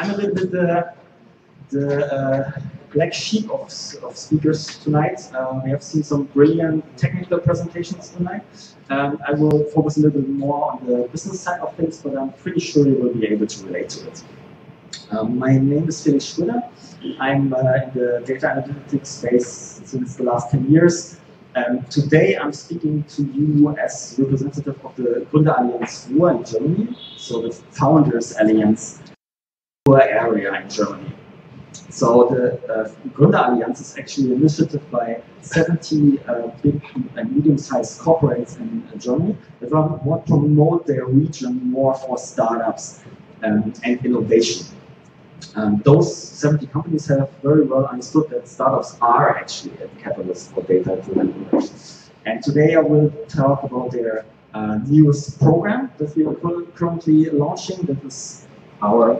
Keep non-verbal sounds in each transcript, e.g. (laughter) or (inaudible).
I'm a little bit the, the uh, black sheep of, of speakers tonight. Um, we have seen some brilliant technical presentations tonight. Um, I will focus a little bit more on the business side of things, but I'm pretty sure you will be able to relate to it. Um, my name is Felix Schröder. I'm uh, in the data analytics space since the last 10 years. Um, today I'm speaking to you as representative of the Gründerallianz Ruhr in Germany, so the Founders Alliance area in Germany. So the uh, Gründerallianz is actually an initiative by 70 uh, big and medium-sized corporates in uh, Germany that want to promote their region more for startups um, and innovation. Um, those 70 companies have very well understood that startups are actually a catalyst for data-driven innovation. And today I will talk about their uh, newest program that we are currently launching. That is our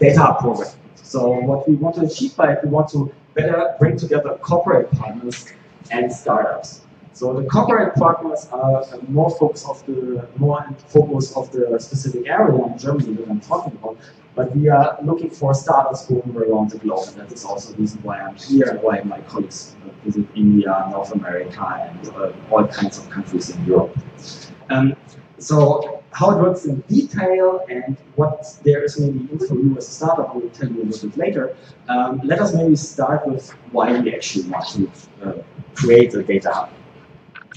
data program. So what we want to achieve by it, we want to better bring together corporate partners and startups. So the corporate partners are more focus of the more focus of the specific area in Germany that I'm talking about. But we are looking for startups going around the globe, and that is also the reason why I'm here and why my colleagues visit India, North America, and uh, all kinds of countries in Europe. Um, so how it works in detail and what there is maybe for you as a startup, I will tell you a little bit later. Um, let us maybe start with why we actually want to uh, create a data hub.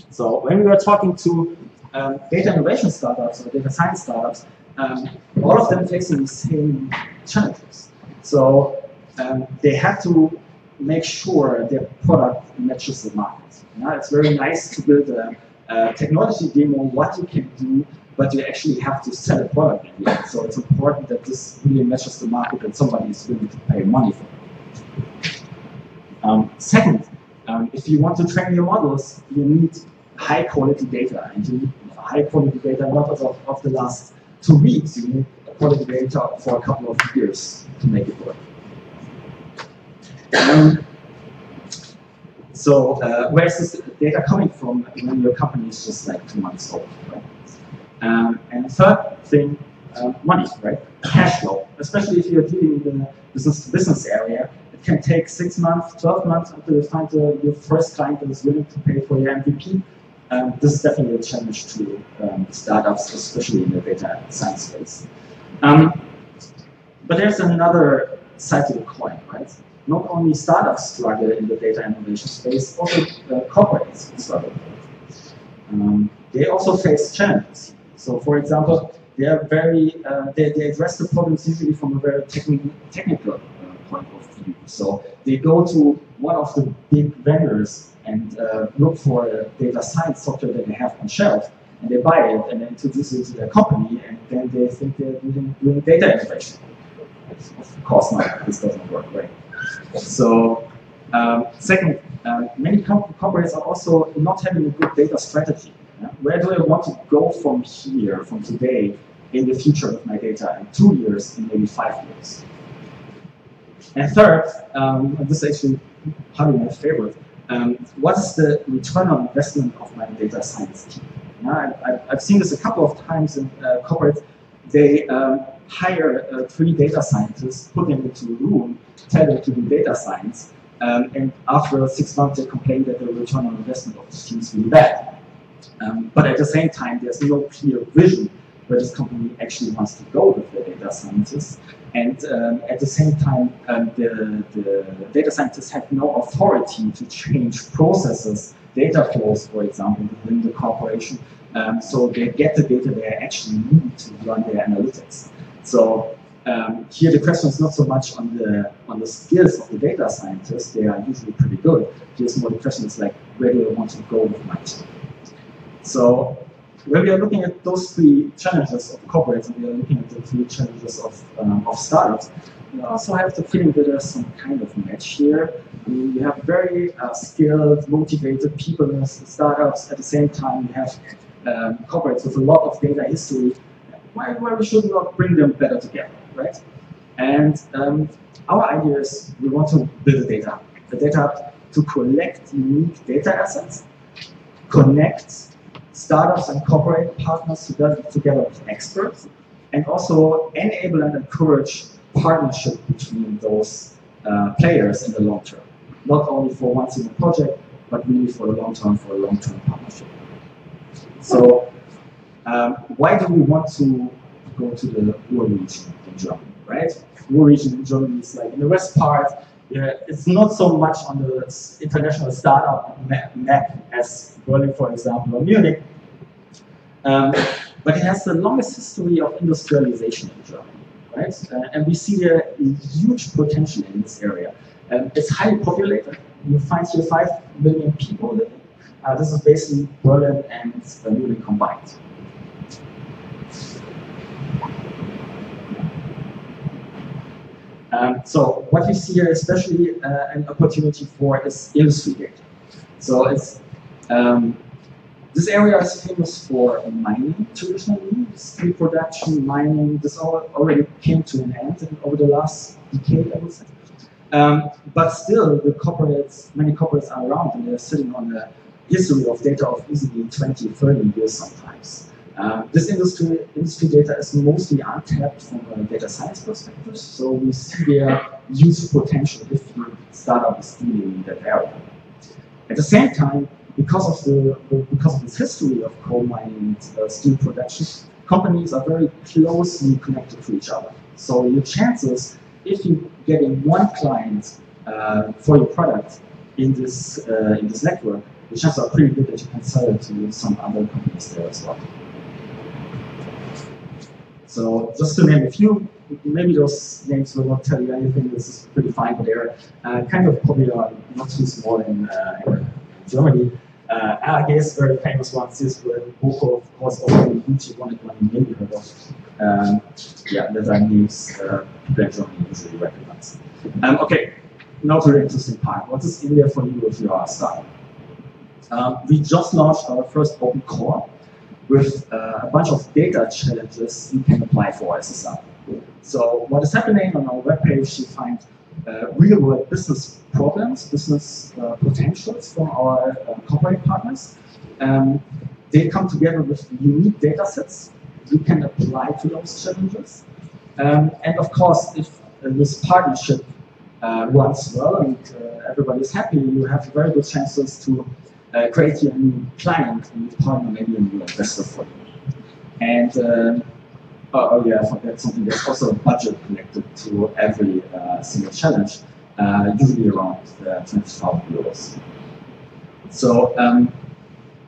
So when we were talking to um, data innovation startups or data science startups, um, all of them facing the same challenges. So um, they have to make sure their product matches the market. it's very nice to build a, a, technology demo, what you can do, but you actually have to sell a product in the end. So it's important that this really matches the market and somebody is willing to pay money for it. Um, second, um, if you want to train your models, you need high quality data, and you need high quality data not of, of the last two weeks, you need quality data for a couple of years to make it work. Um, so uh, where's this data coming from when your company is just like two months old, right? Um, and third thing, uh, money, right? Cash flow, especially if you're dealing in the business-to-business area, it can take six months, 12 months until you find your first client that is willing to pay for your MVP. Um, this is definitely a challenge to um, startups, especially in the data science space. Um, but there's another side to the coin, right? Not only startups struggle in the data innovation space, also uh, corporates struggle. Um, they also face challenges. So, for example, they are very uh, they, they address the problems usually from a very techni technical uh, point of view. So they go to one of the big vendors and uh, look for a data science software that they have on shelf, and they buy it and they introduce it to their company, and then they think they're doing, doing data innovation. Of course not, this doesn't work, right? So, um, second, uh, many corporates are also not having a good data strategy. Where do I want to go from here, from today, in the future with my data in two years, in maybe five years? And third, um, and this is actually probably my favorite, um, what's the return on investment of my data science team? Now, I've, I've seen this a couple of times in uh, corporate. They um, hire uh, three data scientists, put them into a room, tell them to do data science, um, and after six months they complain that the return on investment of the team is really bad. Um, but at the same time, there's no clear vision where this company actually wants to go with the data scientists. And um, at the same time, um, the, the, data scientists have no authority to change processes, data flows, for example, within the corporation. Um, so they get the data they actually need to run their analytics. So um, here the question is not so much on the on the skills of the data scientists; they are usually pretty good. Here's more the question is like, where do I want to go with my team? So when we are looking at those three challenges of corporates and we are looking at the three challenges of, um, of startups, we also have the feeling that there's some kind of match here. You have very uh, skilled, motivated people in startups. At the same time, you have um, corporates with a lot of data history. Why, why we should not bring them better together, right? And um, our idea is we want to build a data, a data to collect unique data assets, connect startups and corporate partners together, together with experts and also enable and encourage partnership between those uh, players in the long term. Not only for one single project, but really for the long term, for a long-term partnership. So um, why do we want to go to the Ruhr region in Germany, right? Ruhr region in Germany is like in the west part, yeah, it's not so much on the international startup map as Berlin, for example, or Munich. Um, but it has the longest history of industrialization in Germany, right? Uh, and we see a huge potential in this area. Um, it's highly populated. You find here 5 million people living. Uh, this is basically Berlin and Munich combined. Um, so what we see here, especially uh, an opportunity for is industry data. So it's um, this area is famous for mining traditionally, steel production, mining. This all already came to an end in, over the last decade, I would say. Um, but still, the corporates, many corporates are around and they're sitting on a history of data of easily 20, 30 years sometimes. Uh, this industry, industry data is mostly untapped from a data science perspective, so we see their use potential if your startup is dealing in that area. At the same time, because of the because of this history of coal mining and uh, steel production, companies are very closely connected to each other. So your chances, if you getting one client uh, for your product in this uh, in this network, the chances are pretty good that you can sell it to some other companies there as well. So just to name a few, maybe those names will not tell you anything. This is pretty fine, but they're uh, kind of uh, not too small in, uh, in Germany. Uh, I guess very famous ones is when Boko, of course, also YouTube wanted one you maybe heard of. Um, yeah, that are names uh, in Germany usually recognize. Um, okay, now to the interesting part. What is in there for you if you are a startup? Um, we just launched our first open core with uh, a bunch of data challenges you can apply for a. So what is happening on our webpage, you find uh, real-world business problems, business uh, potentials from our uh, corporate partners. Um, they come together with unique data sets you can apply to those challenges. Um, and of course, if uh, this partnership uh, runs well and everybody is happy, you have very good chances to uh, create a new client, a new partner, maybe a new investor for you. And um, oh, oh, yeah, I forgot something. There's also a budget connected to every uh, single challenge, uh, usually around uh, 20,000 euros. So um,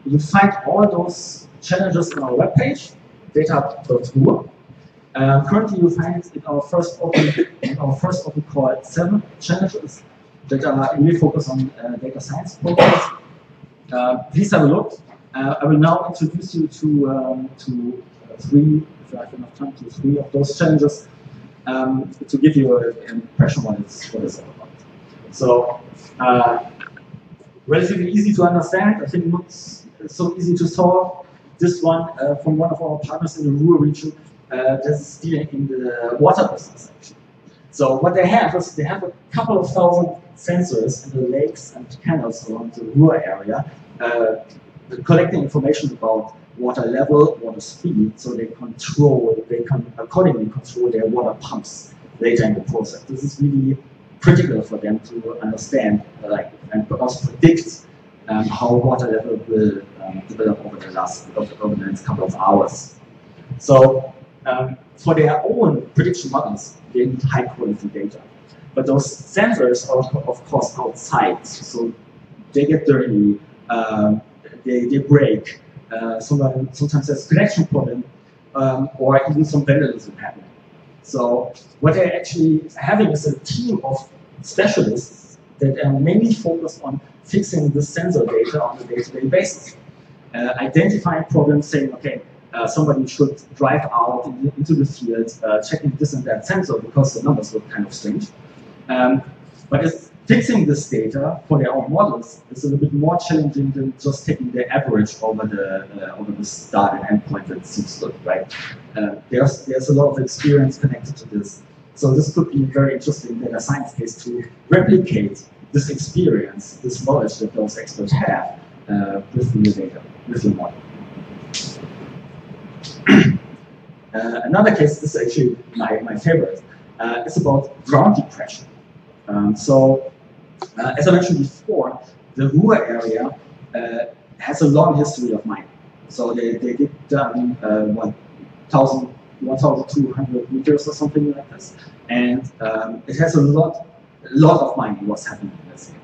you find all those challenges on our webpage, data.ruhr. Uh, currently, you find in our first open, in our first open call seven challenges that are really focused on uh, data science programs. Uh, please have a look. Uh, I will now introduce you to, um, to uh, three, if I have enough time, to three of those challenges um, to give you an impression what it's, what it's all about. So, relatively easy to understand, I think not so easy to solve. This one from one of our partners in the Ruhr region uh, that's dealing in the water business actually. So what they have is they have a couple of thousand sensors in the lakes and canals around the Ruhr area, collecting information about water level, water speed, so they control, they can accordingly control their water pumps later in the process. This is really critical for them to understand, like, and also predict um, how water level will um, develop over the last, over the next couple of hours. So um, for their own prediction models, they need high quality data. But those sensors are of course outside, so they get dirty, um, they, they break, uh, sometimes, sometimes there's connection problem, um, or even some vandalism happening. So what they're actually having is a team of specialists that are mainly focused on fixing the sensor data on a day-to-day -day basis. Uh, identifying problems, saying, okay, uh, somebody should drive out in, into the field, uh, checking this and that sensor because the numbers look kind of strange. Um, but it's fixing this data for their own models is a little bit more challenging than just taking the average over the uh, over the start and endpoint that seems good, right? Uh, there's there's a lot of experience connected to this, so this could be a very interesting data science case to replicate this experience, this knowledge that those experts have uh, with the new data, with the model. (clears throat) Uh, another case, this is actually my, my favorite, uh, it's about ground depression. Um, so, uh, as I mentioned before, the Ruhr area uh, has a long history of mining. So they, they did um, uh, 1,200 meters or something like this. And um, it has a lot, a lot of mining was happening in this area.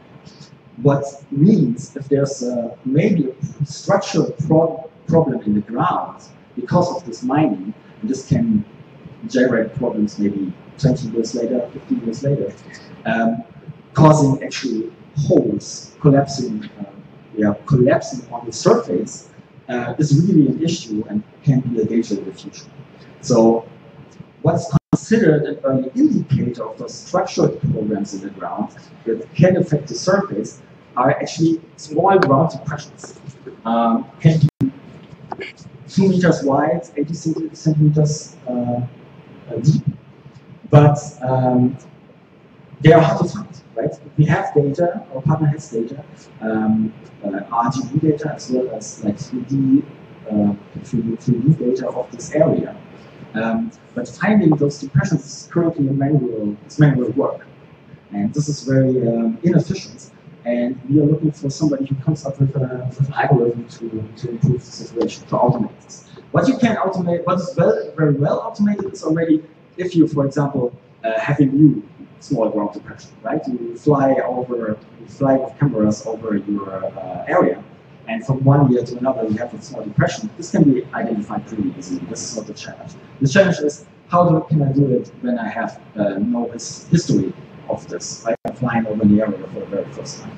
What means if there's a, maybe a structural pro problem in the ground because of this mining, and this can generate problems maybe 20 years later, 50 years later, um, causing actually holes collapsing, uh, yeah, collapsing on the surface uh, is really an issue and can be a danger in the future. So what's considered an early indicator of the structural programs in the ground that can affect the surface are actually small ground depressions. Um, can be two meters wide, 80 centimeters uh, uh, deep, but um, they are hard to find, right? We have data, our partner has data, um, uh, RGB data as well as like 3D, uh, 3D, 3D data of this area. Um, but finding those depressions is currently a manual, it's manual work. And this is very um, inefficient. And we are looking for somebody who comes up with, a, with an algorithm to, to improve the situation, to automate this. What you can automate, what is very well automated is already if you, for example, uh, have a new small ground depression, right? You fly over, you fly with cameras over your uh, area, and from one year to another you have a small depression. This can be identified pretty easily. This is not the challenge. The challenge is how do, can I do it when I have uh, no history of this, right? I'm flying over the area for the very first time.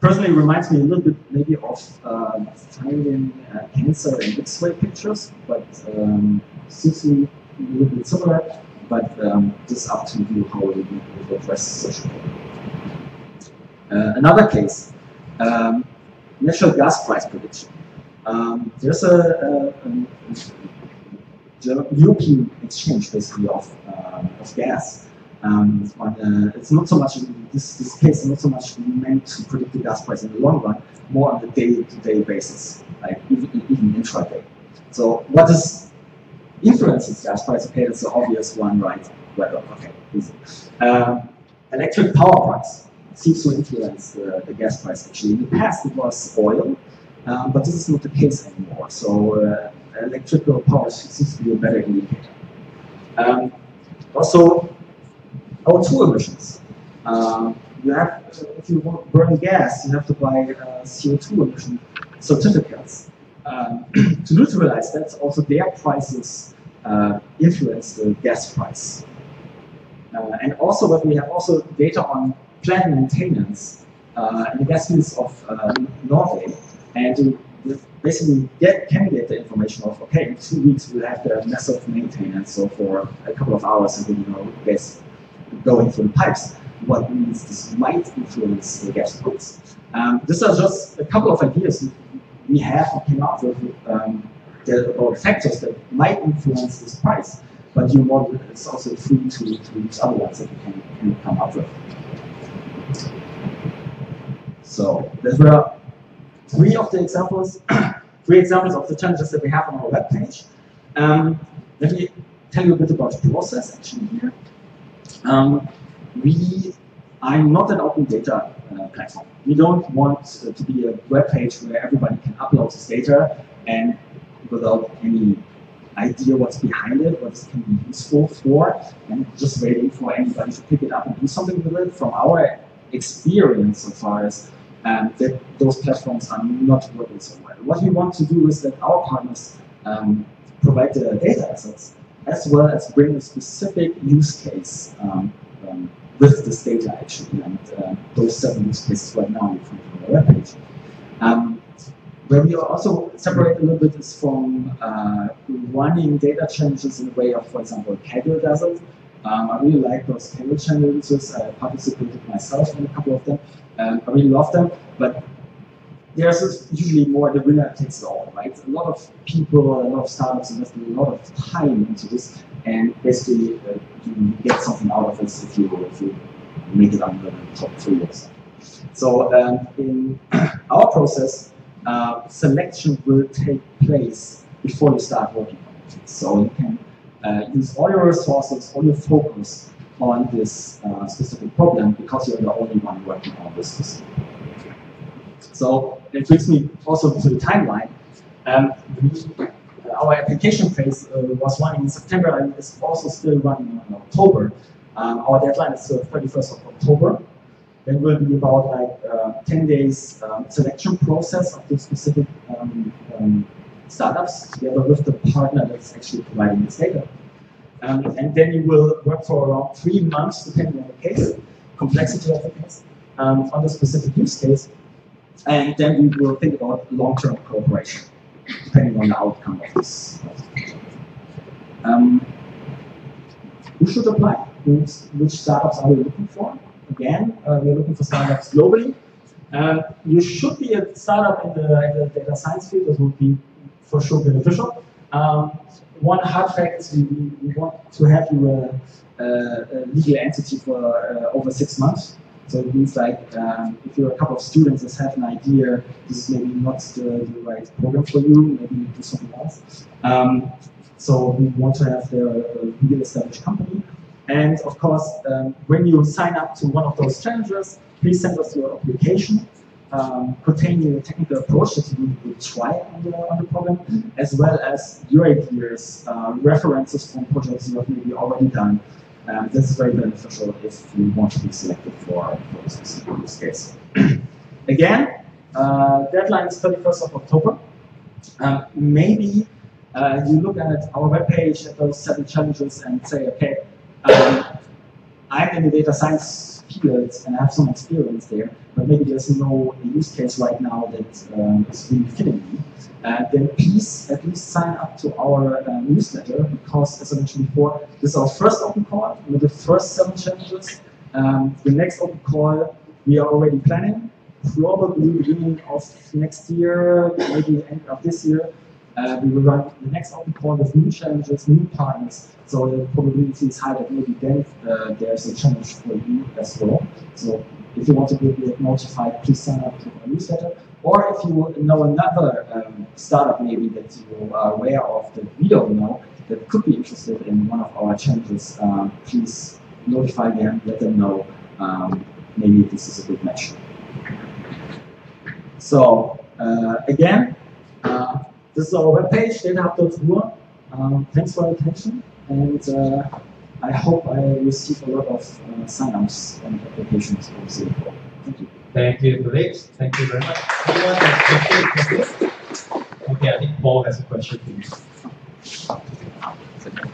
Personally, it reminds me a little bit maybe of um, finding uh, cancer in X-ray pictures, but um, seems to be a little bit similar but um, this up to you how you address such a problem. Uh, another case, um, natural gas price prediction. Um, there's a, a, a, European exchange basically of, uh, of gas. Um, uh, it's not so much this, this case, not so much meant to predict the gas price in the long run, more on the day-to-day -day basis, like even, even intraday. So what is influences gas price, that's the obvious one, right? Well, okay, easy. Um, electric power price seems to influence the, the, gas price actually. In the past it was oil, um, but this is not the case anymore. So uh, electrical power seems to be a better indicator. Um, also, O2 emissions. Um, you have, if you burn gas, you have to buy uh, CO2 emission certificates. Um, (clears throat) to neutralize that, also their prices uh, influence the gas price. Uh, and also, but we have also data on plant maintenance uh, in the gas fields of uh, Norway, and basically get can get the information of okay, in two weeks we'll have the massive maintenance, so for a couple of hours, and then you know gas going through the pipes. What means this might influence the gas price. Um, these are just a couple of ideas we have came up with um, the, or factors that might influence this price. But your model is also free to, to use other ones that you can, can come up with. So there were three of the examples, (clears throat) three examples of the challenges that we have on our web page. Um, let me tell you a bit about process actually here. Um, we I'm not an open data platform. We don't want to be a web page where everybody can upload this data and without any idea what's behind it, what it can be useful for, and just waiting for anybody to pick it up and do something with it. From our experience so far as um, that those platforms are not working so well. What we want to do is that our partners um, provide the data assets as well as bring a specific use case um, um with this data actually, and uh, those seven use cases right now you find on our webpage. Um, where we also separate a little bit is from uh, running data challenges in the way of, for example, Kaggle does it. Um, I really like those Kaggle challenges. I participated myself in a couple of them. Um, I really love them, but there's usually more the winner takes it all, right? A lot of people, a lot of startups invest a lot of time into this, and basically uh, you get something out of this if you if you make it under the top three or so. So um, in (clears throat) our process, uh, selection will take place before you start working on it. So you can uh, use all your resources, all your focus on this uh, specific problem because you're the only one working on this specific So it brings me also to the timeline. Um, our application phase uh, was running in September and is also still running in October. Um, our deadline is the 31st of October. Then will be about like uh, 10 days um, selection process of the specific um, um, startups together with the partner that's actually providing this data. Um, and then you will work for around three months, depending on the case, complexity of the case, on the specific use case. And then we will think about long-term cooperation, depending on the outcome of this. Um, who should apply? Which which startups are we looking for? Again, uh, we're looking for startups globally. Um, you should be a startup in the, in the, data science field. This would be for sure beneficial. Um, one hard fact is we, we, want to have you a, a, a legal entity for uh, over six months. So it means like um, if you're a couple of students that have an idea, this is maybe not the, the right program for you, maybe you do something else. Um, so we want to have the legal established company. And of course, um, when you sign up to one of those challenges, please send us your application um, containing a technical approach that you will try on the, on the problem, as well as your ideas, uh, references from projects you have maybe already done. Um, this is very beneficial if you want to be selected for, for a specific use case. (clears throat) Again, uh, deadline is 31st of October. Um, maybe uh, you look at our webpage at those seven challenges and say, okay, um, I'm in the data science field and I have some experience there, but maybe there's no use case right now that um, is really fitting me. Uh, then please at least sign up to our uh, newsletter because, as I mentioned before, this is our first open call with the first seven challenges. Um, the next open call we are already planning, probably beginning of next year, maybe end of this year. Uh, we will run the next open call with new challenges, new partners. So the probability is high that maybe then uh, there's a challenge for you as well. So if you want to get notified, please sign up to our newsletter. Or if you know another um, startup maybe that you are aware of that we don't know that could be interested in one of our challenges, um, please notify them, let them know. Um, maybe this is a good match. So uh, again, uh, this is our webpage, datahub.ruhr. Um, thanks for your attention, and uh, I hope I receive a lot of uh, sign-ups and applications from CFO. Thank you. Thank you, Felix. Thank you very much. Okay, I think Paul has a question for you.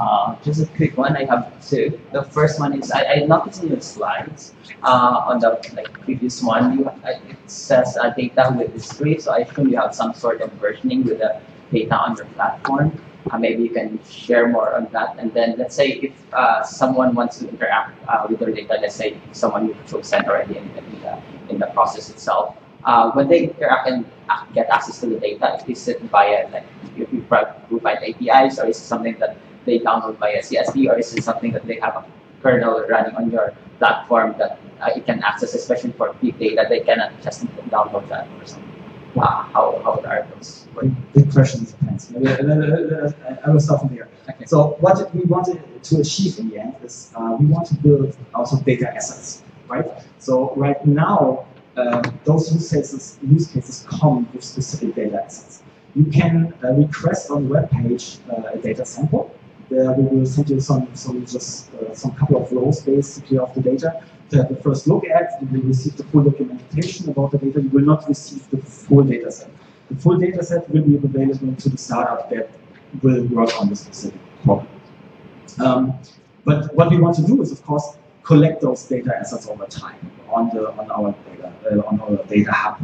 Uh, just a quick one. I have two. The first one is I, I noticed in your slides uh, on the like previous one, you uh, it says uh, data with history. So I assume you have some sort of versioning with the data on your platform. Uh, maybe you can share more on that. And then let's say if someone wants to interact with your data, let's say someone you've chosen already in, in, the, in the process itself, uh, when they interact and get access to the data, is it via like you provide APIs or is it something that they download via CSV or is it something that they have a kernel running on your platform that uh, you can access, especially for big data, they cannot just download that or something. Uh, how, how are those? Big questions, depends. I will start from here. Okay. So what we wanted to achieve in the end is uh, we want to build also data assets, right? So right now, uh, those use cases, use cases come with specific data assets. You can uh, request on the web page uh, a data sample, there we will send you some, some just uh, some couple of rows basically of the data to have the first look at. You will receive the full documentation about the data. You will not receive the full data set. The full data set will be available to the startup that will work on the specific problem. Um, but what we want to do is, of course, collect those data assets over time on the on our data uh, on our data hub.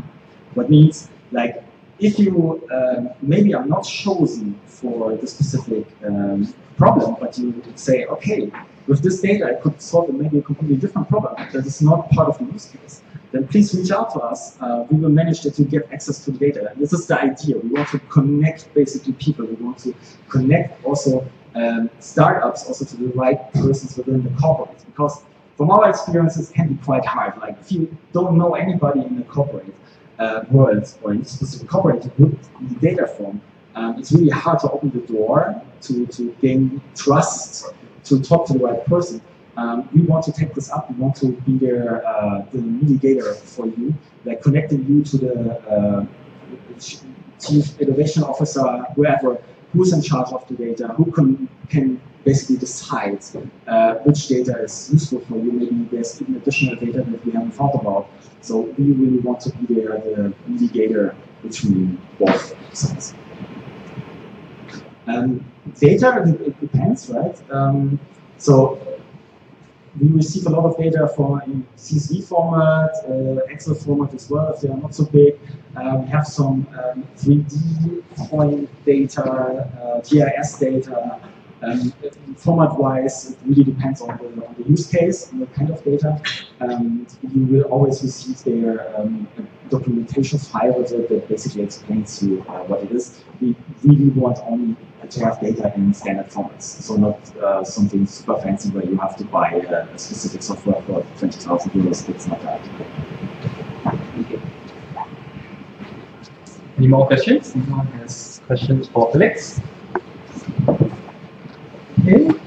What means like if you um, maybe are not chosen for the specific um, problem, but you say, okay, with this data I could solve maybe a completely different problem that is not part of the use case, then please reach out to us. Uh, we will manage that you get access to the data. This is the idea. We want to connect basically people. We want to connect also um, startups also to the right persons within the corporate. Because from our experiences, it can be quite hard. Like if you don't know anybody in the corporate uh, world or in specific corporate with the data form, um, it's really hard to open the door to, to gain trust, to talk to the right person. Um, we want to take this up. We want to be there, uh, the mediator for you, like connecting you to the uh, chief innovation officer, whoever, who's in charge of the data, who can can basically decide uh, which data is useful for you. Maybe there's even additional data that we haven't thought about. So we really want to be there, the mediator between both sides. Um, data, it, depends, right? Um, so we receive a lot of data from in CSV format, uh, Excel format as well, if they are not so big. We have some um, 3D point data, uh, GIS data. Um, Format-wise, it really depends on the, on the use case and the kind of data. Um, you will always receive their um, documentation file that, basically explains you uh, what it is. We really want only to have data in standard formats, so not uh, something super fancy where you have to buy a, a specific software for 20,000 euros. It's not that. Any more questions? Anyone has questions for Felix? Okay.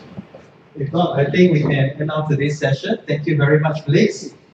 If not, I think we can end out today's session. Thank you very much, Felix.